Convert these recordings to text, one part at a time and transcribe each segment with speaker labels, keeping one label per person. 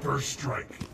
Speaker 1: First strike.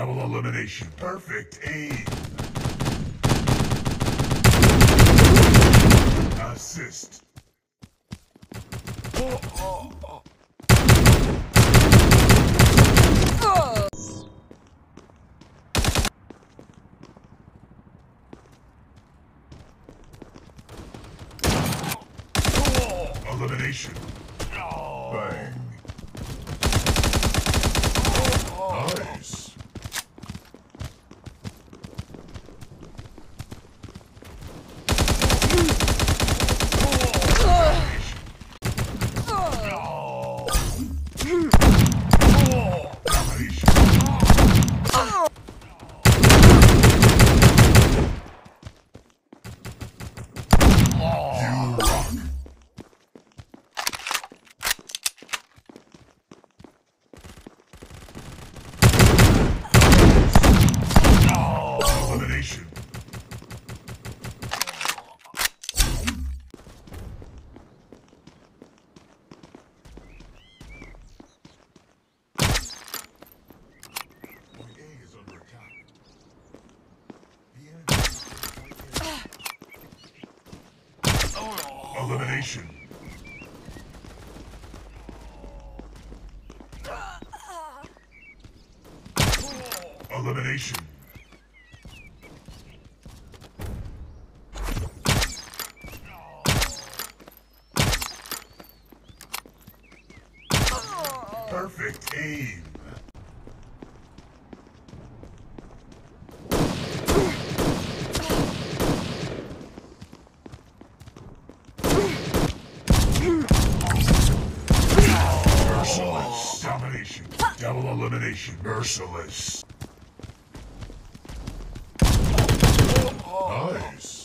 Speaker 1: Double elimination. Perfect aim. Assist. Elimination. Bang. Elimination. Elimination. Perfect aim. Double elimination, merciless. Nice.